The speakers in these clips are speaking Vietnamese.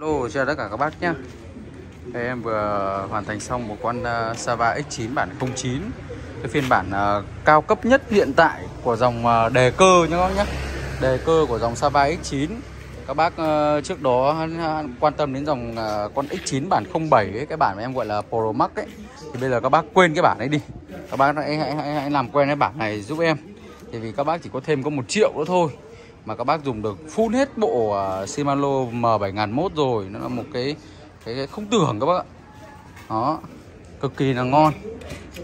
Lô chào tất cả các bác nhé Đây em vừa hoàn thành xong một con uh, Sava X9 bản 09 Cái phiên bản uh, cao cấp nhất hiện tại của dòng uh, đề cơ nhé các bác nhé Đề cơ của dòng Sava X9 Các bác uh, trước đó uh, quan tâm đến dòng uh, con X9 bản 07 ấy, Cái bản mà em gọi là Pro Max ấy. Thì bây giờ các bác quên cái bản ấy đi. Các bác hãy, hãy, hãy, hãy làm quen cái bản này giúp em. Thì vì các bác chỉ có thêm có một triệu nữa thôi mà các bác dùng được full hết bộ uh, Shimano M7001 rồi. Nó là một cái cái, cái không tưởng các bác ạ. Đó cực kỳ là ngon.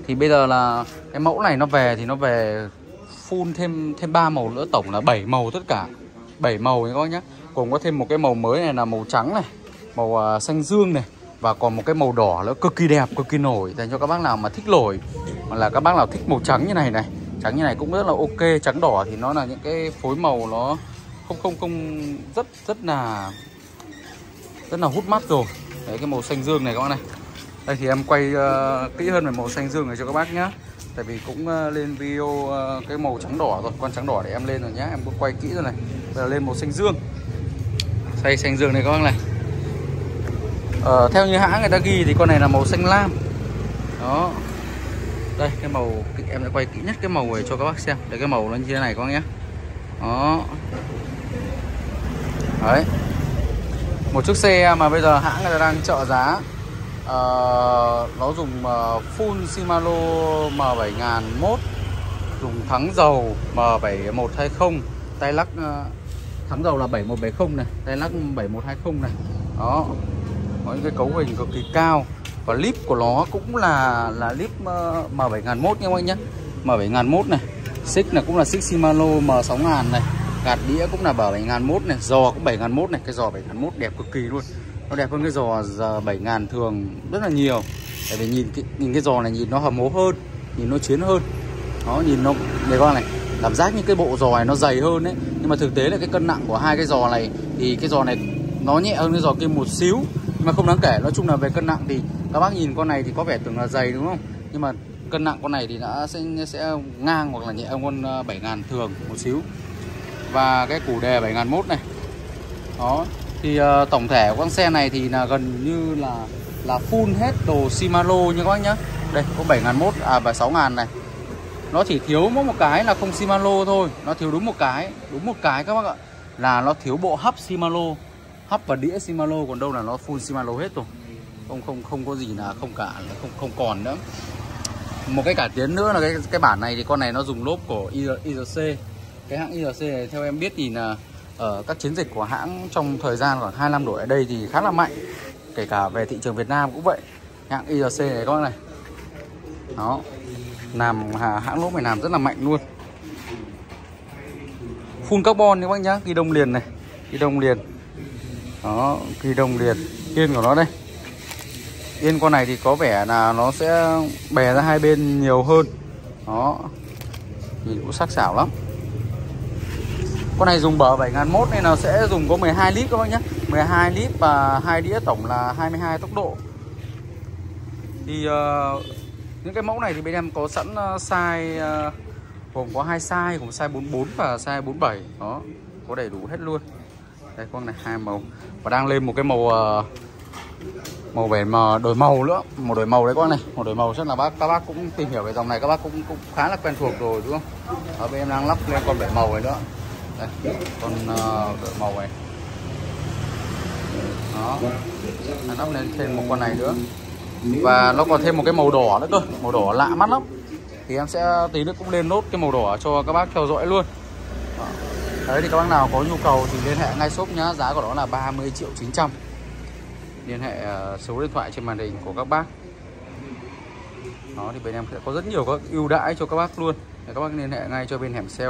Thì bây giờ là cái mẫu này nó về thì nó về full thêm thêm ba màu nữa tổng là 7 màu tất cả. 7 màu các bác nhé. Còn có thêm một cái màu mới này là màu trắng này màu uh, xanh dương này và còn một cái màu đỏ nữa cực kỳ đẹp cực kỳ nổi. Dành cho các bác nào mà thích nổi hoặc là các bác nào thích màu trắng như này này trắng như này cũng rất là ok. Trắng đỏ thì nó là những cái phối màu nó không không không rất rất là rất là hút mắt rồi. Đấy cái màu xanh dương này các bạn này. Đây thì em quay uh, kỹ hơn về màu xanh dương này cho các bác nhá. Tại vì cũng uh, lên video uh, cái màu trắng đỏ rồi. Con trắng đỏ để em lên rồi nhá. Em cũng quay kỹ rồi này. Bây giờ lên màu xanh dương. Xay xanh dương này các bác này. Uh, theo như hãng người ta ghi thì con này là màu xanh lam. Đó đây cái màu em đã quay kỹ nhất cái màu này cho các bác xem. Để cái màu nó như thế này các bác nhé. Đó. Đấy. Một chiếc xe mà bây giờ hãng người ta đang trợ giá uh, nó dùng uh, full Shimano M7001 dùng thắng dầu M7120 tay lắc uh, thắng dầu là 7170 này tay lắc 7120 này. Đó. Có những cái cấu hình cực kỳ cao và lip của nó cũng là là lip ờ, M7001 nha các anh nhé M7001 này xích là cũng là xích Shimano M6000 này gạt đĩa cũng là bảo 7001 này giò cũng 7001 này. Cái giò 7001 đẹp cực kỳ luôn. Nó đẹp hơn cái giò giờ 7000 thường rất là nhiều. Tại vì nhìn cái, nhìn cái giò này nhìn nó hầm hố hơn nhìn nó chiến hơn. Nó nhìn nó để con này cảm giác như cái bộ giò này nó dày hơn đấy nhưng mà thực tế là cái cân nặng của hai cái giò này thì cái giò này nó nhẹ hơn cái giò kia một xíu. Nhưng mà không đáng kể nói chung là về cân nặng thì các bác nhìn con này thì có vẻ tưởng là dày đúng không? Nhưng mà cân nặng con này thì đã sẽ sẽ ngang hoặc là nhẹ hơn ờ, con 7000 thường một xíu. Và cái củ đề 7001 này. Đó thì uh, tổng thể của con xe này thì là gần như là là full hết đồ Shimano như các bác nhá. Đây có 7001 à và 6000 này. Nó chỉ thiếu mỗi một cái là không Shimano thôi. Nó thiếu đúng một cái đúng một cái các bác ạ là nó thiếu bộ hấp Shimano. Hấp và đĩa Shimano còn đâu là nó full Shimano hết rồi không không không có gì là không cả không không còn nữa. Một cái cải tiến nữa là cái cái bản này thì con này nó dùng lốp của IRC cái hãng IRC này, theo em biết thì là ở các chiến dịch của hãng trong thời gian khoảng 2 năm đổi ở đây thì khá là mạnh. Kể cả về thị trường Việt Nam cũng vậy. Hãng IRC này con này. Đó. Làm hãng lốp này làm rất là mạnh luôn. Full carbon các bác nhá, ghi đông liền này. Ghi đông liền. Đó, ghi đông liền. Yên của nó đây yên con này thì có vẻ là nó sẽ bè ra hai bên nhiều hơn. Đó. Nhìn cũng sắc sảo lắm. Con này dùng bờ 7001 nên là sẽ dùng có 12 lít các bác nhé. 12 lít và hai đĩa tổng là 22 tốc độ. Thì uh, những cái mẫu này thì bên em có sẵn uh, size uh, Gồm có hai size, gồm size 44 và size 47 Đó, có đầy đủ hết luôn. Đây con này hai màu. Và đang lên một cái màu uh, Màu về mà đổi màu nữa. Một đổi màu đấy con này. Một đổi màu chắc là bác các bác cũng tìm hiểu về dòng này. Các bác cũng, cũng khá là quen thuộc rồi đúng không? Ở bên em đang lắp lên con bảy màu này nữa. Đây, con uh, màu này. Đó. Nó lắp lên thêm một con này nữa. Và nó còn thêm một cái màu đỏ nữa cơ. Màu đỏ lạ mắt lắm. Thì em sẽ tí nữa cũng lên nốt cái màu đỏ cho các bác theo dõi luôn. Đó. đấy thì các bác nào có nhu cầu thì liên hệ ngay shop nhá. Giá của nó là 30 triệu 900 liên hệ ờ, số điện thoại trên màn hình của các bác. Đó, thì bên em sẽ có rất nhiều các ưu đãi cho các bác luôn. Các bác liên hệ ngay cho bên hẻm xe